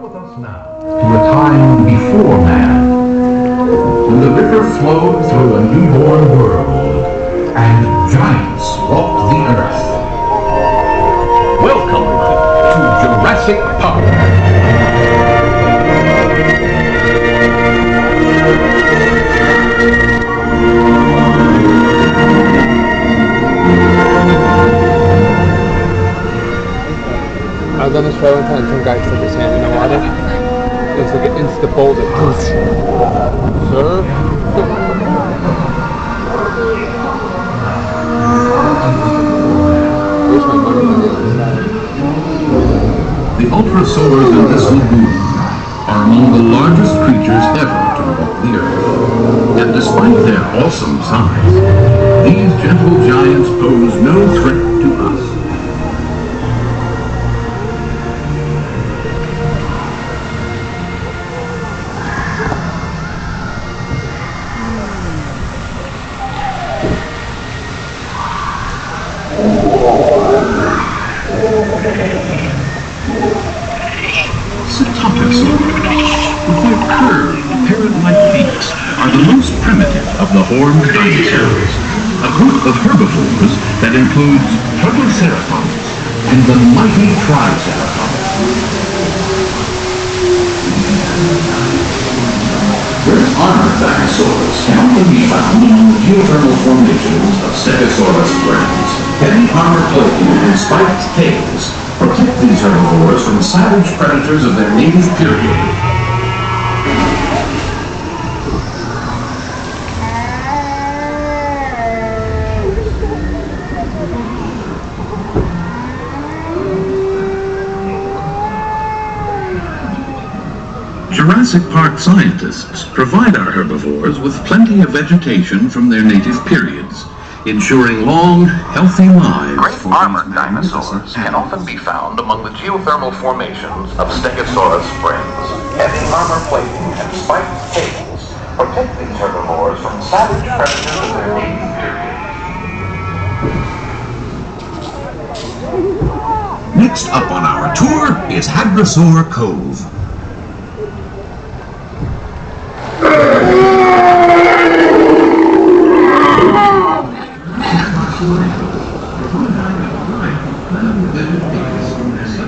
with us now to a time before man, when the river flowed through a newborn world, and giants walked the earth. Welcome to Jurassic Park. I was on this road one time and some guy stuck his hand in the water. It was like an instant boulder. Sir? My money on the other side. The ultrasaurs in this lagoon are among the largest creatures ever to walk the earth. And despite their awesome size, these gentle giants pose no threat to us. Psittacosaurs, with their curved, parrot-like beaks, are the most primitive of the horned dinosaurs. A group of herbivores that includes Protoceratops and the mighty Triceratops. Earth armored dinosaurs can often be found among the geothermal formations of Stegosaurus springs. Heavy armor plating and spiked these herbivores from savage predators of their native period. Jurassic Park scientists provide our herbivores with plenty of vegetation from their native periods, ensuring long, healthy lives. Great armored dinosaurs can often be found among the geothermal formations of Stegosaurus springs. Heavy armor plating and spiked tails protect these herbivores from savage predators of their native period. Next up on our tour is Hadrosaur Cove. i'm going to be this?